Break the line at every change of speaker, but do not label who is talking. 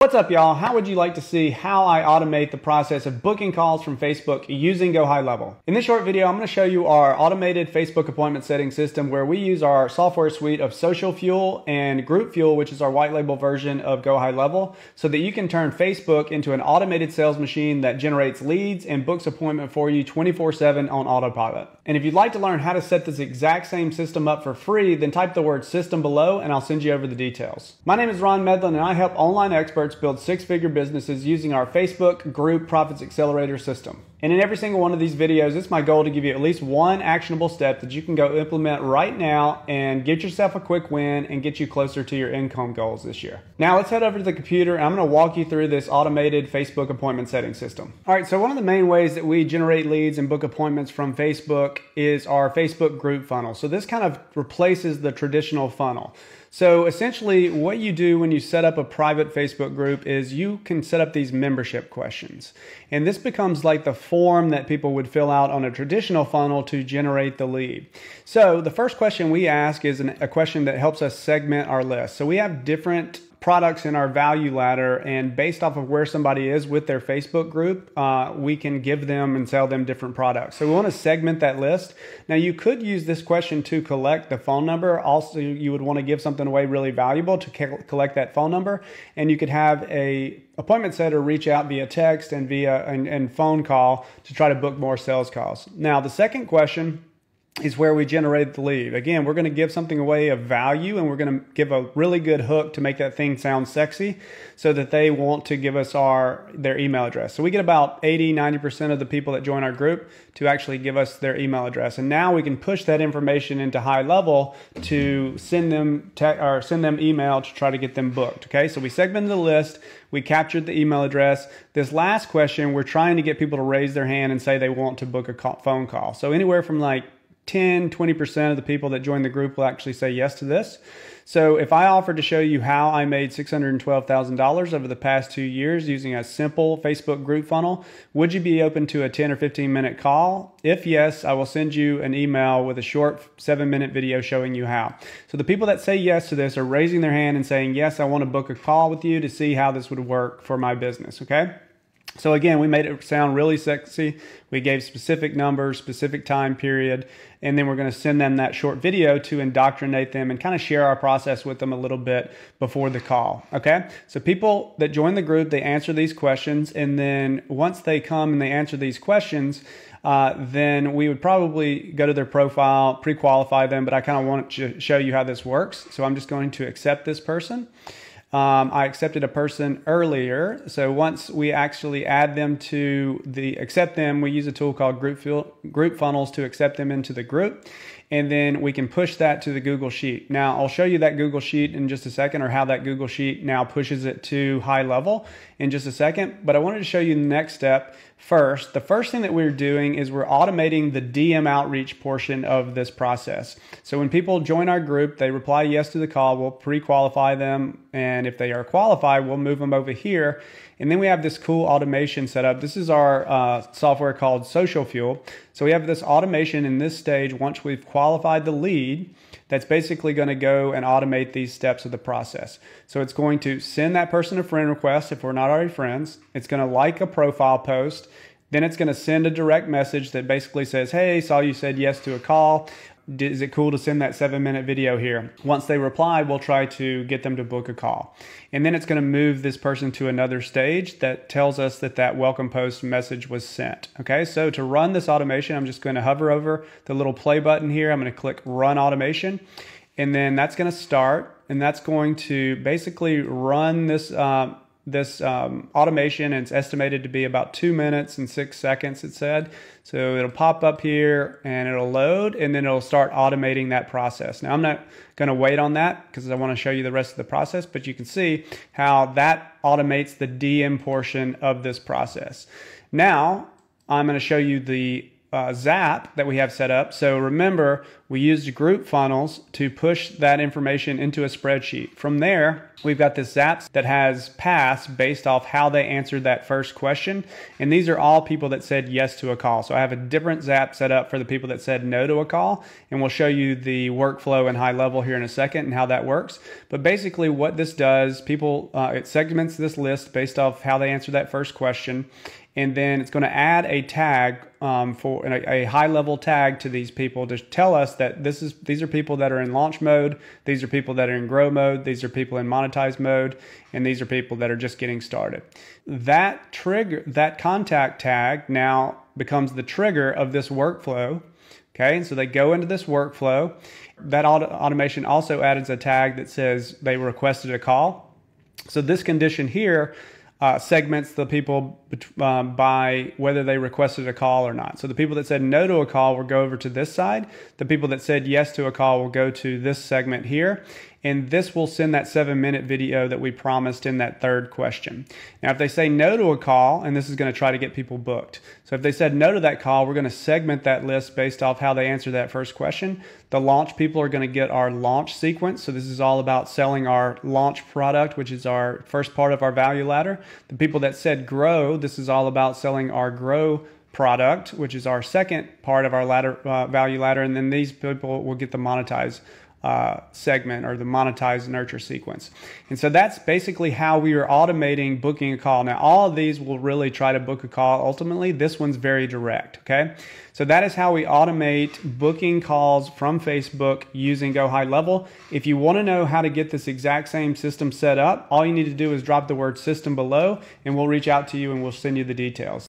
What's up y'all? How would you like to see how I automate the process of booking calls from Facebook using Go High Level? In this short video, I'm going to show you our automated Facebook appointment setting system where we use our software suite of Social Fuel and Group Fuel, which is our white label version of Go High Level, so that you can turn Facebook into an automated sales machine that generates leads and books appointment for you 24-7 on autopilot. And if you'd like to learn how to set this exact same system up for free, then type the word system below and I'll send you over the details. My name is Ron Medlin and I help online experts experts build six figure businesses using our Facebook group Profits Accelerator system. And in every single one of these videos, it's my goal to give you at least one actionable step that you can go implement right now and get yourself a quick win and get you closer to your income goals this year. Now let's head over to the computer and I'm gonna walk you through this automated Facebook appointment setting system. All right, so one of the main ways that we generate leads and book appointments from Facebook is our Facebook group funnel. So this kind of replaces the traditional funnel. So essentially what you do when you set up a private Facebook group is you can set up these membership questions. And this becomes like the form that people would fill out on a traditional funnel to generate the lead. So the first question we ask is an, a question that helps us segment our list. So we have different products in our value ladder and based off of where somebody is with their facebook group uh, we can give them and sell them different products. So we want to segment that list. Now you could use this question to collect the phone number. Also you would want to give something away really valuable to collect that phone number. And you could have a appointment setter reach out via text and via and, and phone call to try to book more sales calls. Now the second question is where we generate the lead. Again, we're going to give something away of value and we're going to give a really good hook to make that thing sound sexy so that they want to give us our their email address. So we get about 80, 90% of the people that join our group to actually give us their email address. And now we can push that information into high level to send them or send them email to try to get them booked, okay? So we segmented the list, we captured the email address. This last question, we're trying to get people to raise their hand and say they want to book a call, phone call. So anywhere from like 10, 20% of the people that join the group will actually say yes to this. So if I offered to show you how I made $612,000 over the past two years using a simple Facebook group funnel, would you be open to a 10 or 15 minute call? If yes, I will send you an email with a short seven minute video showing you how. So the people that say yes to this are raising their hand and saying, yes, I want to book a call with you to see how this would work for my business, okay? So again, we made it sound really sexy. We gave specific numbers, specific time period, and then we're going to send them that short video to indoctrinate them and kind of share our process with them a little bit before the call. Okay. So people that join the group, they answer these questions. And then once they come and they answer these questions, uh, then we would probably go to their profile, pre-qualify them, but I kind of want to show you how this works. So I'm just going to accept this person. Um, I accepted a person earlier. So once we actually add them to the accept them, we use a tool called group, group funnels to accept them into the group. And then we can push that to the Google Sheet. Now I'll show you that Google Sheet in just a second or how that Google Sheet now pushes it to high level in just a second. But I wanted to show you the next step first. The first thing that we're doing is we're automating the DM outreach portion of this process. So when people join our group, they reply yes to the call, we'll pre-qualify them. And if they are qualified, we'll move them over here and then we have this cool automation set up. This is our uh, software called Social Fuel. So we have this automation in this stage once we've qualified the lead that's basically going to go and automate these steps of the process. So it's going to send that person a friend request if we're not already friends. It's going to like a profile post. Then it's going to send a direct message that basically says, Hey, saw you said yes to a call is it cool to send that seven minute video here? Once they reply, we'll try to get them to book a call. And then it's going to move this person to another stage that tells us that that welcome post message was sent. Okay, so to run this automation, I'm just going to hover over the little play button here. I'm going to click run automation. And then that's going to start and that's going to basically run this uh, this um, automation and it's estimated to be about two minutes and six seconds it said. So it'll pop up here and it'll load and then it'll start automating that process. Now i'm not going to wait on that because i want to show you the rest of the process but you can see how that automates the dm portion of this process. Now i'm going to show you the uh, zap that we have set up. So remember, we used group funnels to push that information into a spreadsheet. From there, we've got this Zaps that has passed based off how they answered that first question. And these are all people that said yes to a call. So I have a different Zap set up for the people that said no to a call. And we'll show you the workflow and high level here in a second and how that works. But basically what this does, people, uh, it segments this list based off how they answered that first question and then it's going to add a tag um, for a, a, high level tag to these people to tell us that this is these are people that are in launch mode, these are people that are in grow mode, these are people in monetize mode, and these are people that are just getting started. That trigger, that contact tag now becomes the trigger of this workflow. Okay, so they go into this workflow. That auto automation also adds a tag that says they requested a call. So this condition here uh, segments the people um, by whether they requested a call or not. So the people that said no to a call will go over to this side. The people that said yes to a call will go to this segment here and this will send that seven minute video that we promised in that third question. Now, if they say no to a call, and this is going to try to get people booked. So if they said no to that call, we're going to segment that list based off how they answer that first question. The launch people are going to get our launch sequence. So this is all about selling our launch product, which is our first part of our value ladder. The people that said grow, this is all about selling our grow product, which is our second part of our ladder uh, value ladder, and then these people will get the monetize uh, segment or the monetize nurture sequence. And so that's basically how we are automating booking a call. Now, all of these will really try to book a call ultimately. This one's very direct, okay? So that is how we automate booking calls from Facebook using Go High Level. If you want to know how to get this exact same system set up, all you need to do is drop the word system below and we'll reach out to you and we'll send you the details.